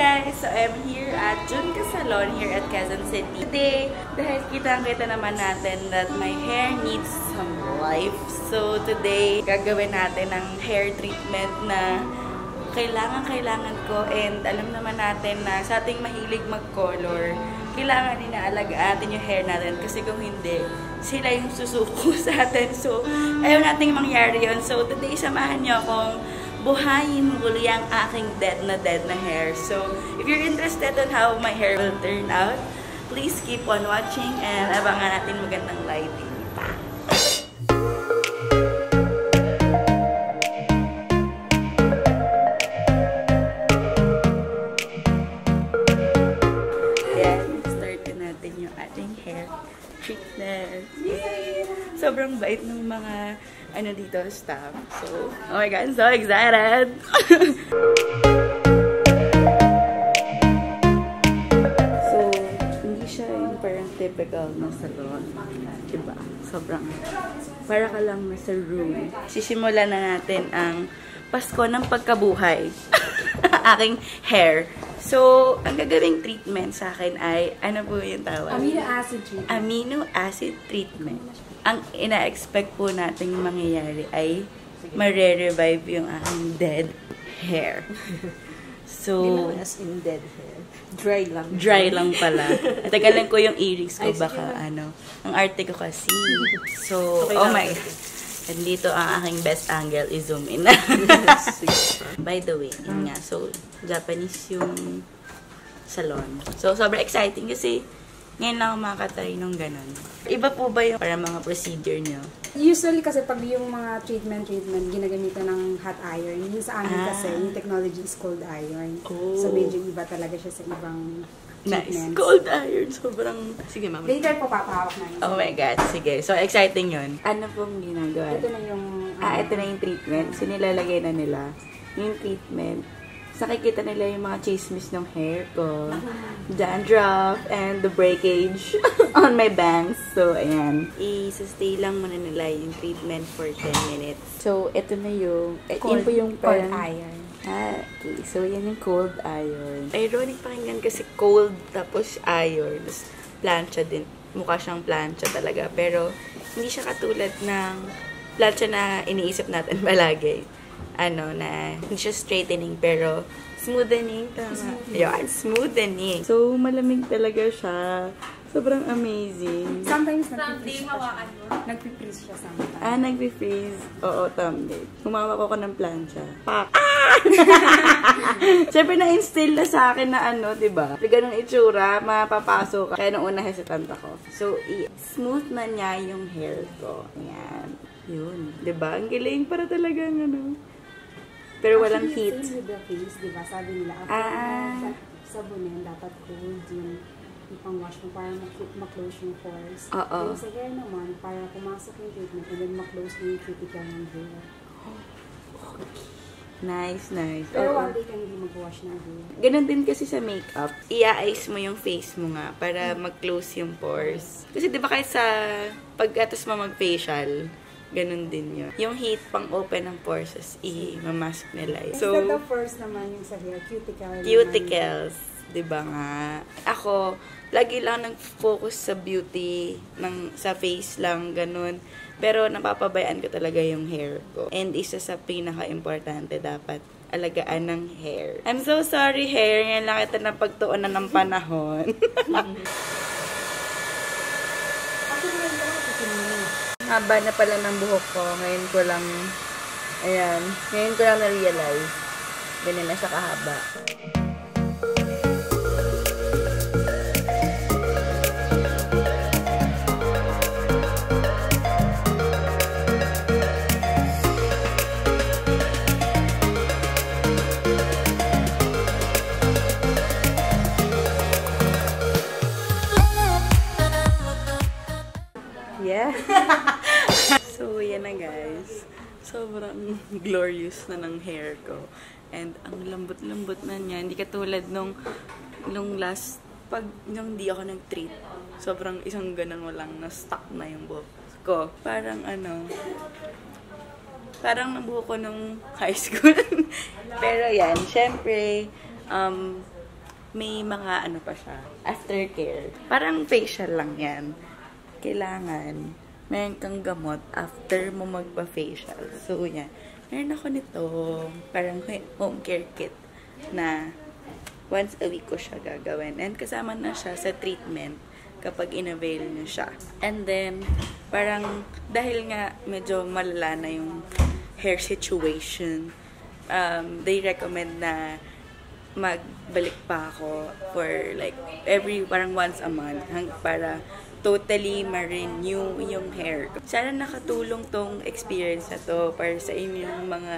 guys! So I'm here at Junka Salon here at Quezon City. Today, dahil kitang-kita naman natin that my hair needs some life. So today, gagawin natin ng hair treatment na kailangan-kailangan ko and alam naman natin na sa ating mahilig mag-color, kailangan din na alagaan yung hair natin kasi kung hindi, sila yung susuko sa atin. So, ayaw nating mangyari yun. So, today, samahan niyo akong buhayin muli ang aking dead na dead na hair. So, if you're interested on how my hair will turn out, please keep on watching and abangan natin magandang lighting. Yung ating hair treatment. Yay! Sobrang bait ng mga ano dito, staff. So, oh my God, I'm so excited! so, hindi siya yung parang typical na salon. Diba? Sobrang, para ka lang nasa room. Sisimulan na natin ang Pasko ng pagkabuhay. aking hair. So, ang gagawing treatment sa akin ay, ano po yung tawag? Amino acid treatment. amino acid treatment. Ang ina-expect po nating mangyayari ay mare-revive yung aking dead hair. So, Hindi as in dead hair. Dry lang. dry lang pala. Tagalan ko yung earrings ko, baka ano. Ang arte ko kasi. So, Okay oh my God. Andito ang aking best angle, i-zoom in. By the way, yun nga. So, Japanese yung salon. So, sobrang exciting kasi ngayon lang ako makakatry nung ganun. Iba po ba yung para mga procedure nyo? Usually kasi pag yung mga treatment-treatment, ginagamitan ng hot iron. Yung sa amin Ah. kasi, yung technology is cold iron. Oh. So medyo iba talaga siya sa ibang Nice. treatments. Cold iron. Sobrang... Sige, ma'am. Later po papahawak namin. Oh my God. Sige. So, exciting yun. Ano pong ginagawa? Ito na yung... Ah, ano, ito na yung treatment. So, nilalagay na nila yung treatment. Nakikita nila yung mga chismis ng hair ko. Dandruff and the breakage on my bangs. So, ayan. I-stay lang muna nila yung treatment for 10 minutes. So, ito na yung... Eh, yun cold, po yung cold parang- iron. Ah, okay. So, yan yung cold iron. Ironic pakinggan kasi cold tapos iron. Tapos plancha din. Mukha siyang plancha talaga. Pero, hindi siya katulad ng plancha na iniisip natin palagi. Ano, na hindi siya straightening pero smoothening. Tama. Yun, smoothening. So, malamig talaga siya. Sobrang amazing. Sometimes nagpiprease siya. Nagpiprease siya sometimes. Ah, nagbe-freeze. Oo, thumbnail. Humawak ako ng plancha. Pak! Ah! Siyempre, na-instill na sa akin na ano, di ba? Pag ganun itsura, mapapasok ka. Kaya nung una hesitant ako. So, i-smooth na niya yung hair ko. Ayan. Yun. Di ba? Ang galing para talagang ano. Pero walang Actually, heat. Same with the face, di ba? Sabi nila, after Ah. ah. sabunin, dapat cold yung yung pang-wash mo para ma-close yung pores. Oo. Yung sa hair naman, para pumasok yung treatment and then ma-close mo yung cuticle ng hair. Nice, nice. Pero Oo. one day ka hindi mag-wash ng hair. Ganon din kasi sa makeup. Ia-ice mo yung face mo nga para mag-close yung pores. Kasi di ba kahit sa pagkatas mo mag-facial, ganon din yun. Yung heat pang open ng pores, i-mask nila. yun. Instead So, of first naman yung sa hair, cuticle. naman. cuticles. Ba nga? Ako, lagi lang nag-focus sa beauty, ng, sa face lang, ganun. Pero napapabayaan ko talaga yung hair ko. And isa sa pinaka-importante dapat, alagaan ng hair. I'm so sorry, hair. Ngayon lang kita na pagtuunan ng panahon. Haba na pala ng buhok ko. Ngayon ko lang, ayan, ngayon ko lang na-realize. Ganyan na siya kahaba. Yeah. so, yan na guys. Sobrang glorious na ng hair ko. And ang lambot-lambot na niya. Hindi katulad nung, nung last, pag nung di ako nag-treat. Sobrang isang ganun mo lang na yung buhok ko. Parang ano, parang nabuho ko nung high school. Pero yan, syempre, um, may mga ano pa siya, aftercare. Parang facial lang yan. Kailangan, meron kang gamot after mo magpa-facial. So, yan. Meron ako nito, parang home care kit na once a week ko siya gagawin. And kasama na siya sa treatment kapag in-avail nyo siya. And then, parang dahil nga medyo malala na yung hair situation, um, they recommend na magbalik pa ako for like every parang once a month hang, para totally ma-renew yung hair. Sana nakatulong tong experience na to para sa inyong mga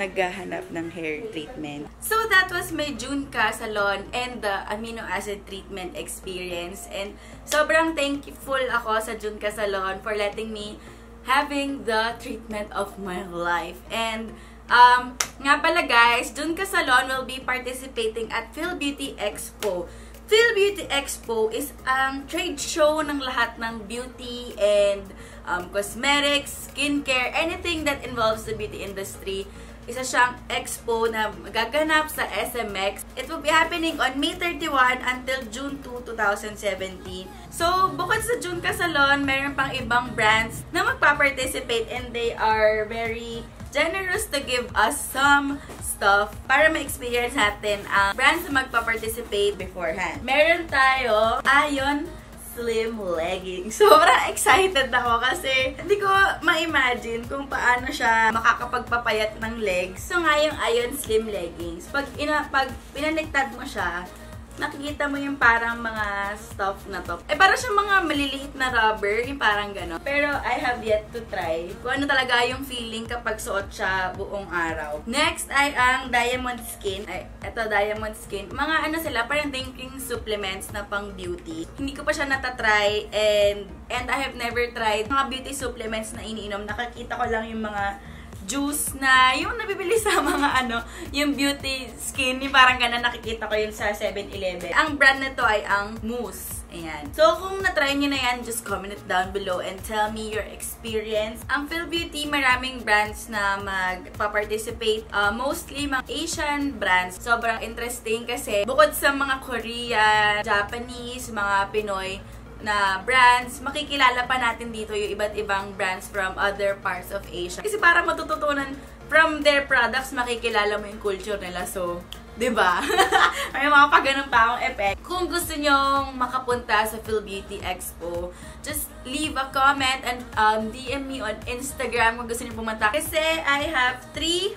naghahanap ng hair treatment. So that was my Junka salon and the amino acid treatment experience. And sobrang thankful ako sa Junka salon for letting me having the treatment of my life. And Um, nga pala guys, Junka Salon will be participating at Phil Beauty Expo. Phil Beauty Expo is ang trade show ng lahat ng beauty and um, cosmetics, skincare, anything that involves the beauty industry. Isa siyang expo na gaganap sa SMX. It will be happening on May 31 until June 2, 2017. So, bukod sa Junka Salon, meron pang ibang brands na magpa-participate and they are very generous to give us some stuff para ma-experience natin ang brands na magpa-participate beforehand. Meron tayo Ion Slim Leggings. Sobrang excited ako kasi hindi ko ma-imagine kung paano siya makakapagpapayat ng legs. So nga yung Ion Slim Leggings, pag, ina, pag pinaniktad mo siya, nakikita mo yung parang mga stuff na to. Eh, parang siya mga maliliit na rubber, yung parang gano'n. Pero I have yet to try kung ano talaga yung feeling kapag suot siya buong araw. Next ay ang Diamond Skin. Ay, eto Diamond Skin. Mga ano sila, parang drinking supplements na pang beauty. Hindi ko pa siya natatry and and I have never tried mga beauty supplements na iniinom. Nakakita ko lang yung mga juice na yung nabibili sa mga ano, yung beauty skin, yung parang ganun nakikita ko yun sa 7-Eleven. Ang brand nito ay ang Mousse. Ayan. So, kung na-try nyo na yan, just comment it down below and tell me your experience. Ang Phil Beauty, maraming brands na magpa-participate. Uh, mostly, mga Asian brands. Sobrang interesting kasi bukod sa mga Korean, Japanese, mga Pinoy, na brands, makikilala pa natin dito yung iba't ibang brands from other parts of Asia. Kasi para matututunan from their products, makikilala mo yung culture nila. So, 'di ba? May mga pa ganun pa akong effect. Kung gusto nyong makapunta sa Phil Beauty Expo, just leave a comment and um, DM me on Instagram kung gusto niyo pumunta. Kasi I have three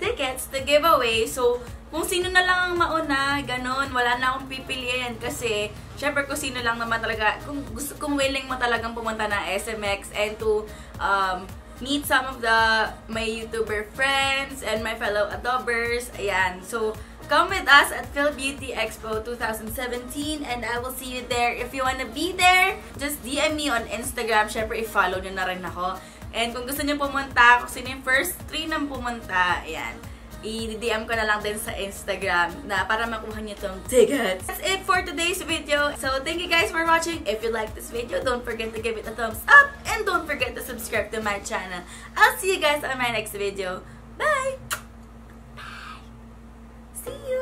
tickets to give away. So, kung sino na lang ang mauna, ganun, wala na akong pipiliin kasi syempre kung sino lang naman talaga, kung, gusto, kung willing mo talagang pumunta na SMX and to um, meet some of the my YouTuber friends and my fellow adobers, ayan. So, come with us at Phil Beauty Expo 2017 and I will see you there. If you wanna be there, just DM me on Instagram. Syempre, i-follow nyo na rin ako. And kung gusto niyo pumunta, kung sino yung first three nang pumunta, ayan, i-DM ko na lang din sa Instagram na para makuha niyo tong tickets. That's it for today's video. So, thank you guys for watching. If you like this video, don't forget to give it a thumbs up and don't forget to subscribe to my channel. I'll see you guys on my next video. Bye! Bye! See you!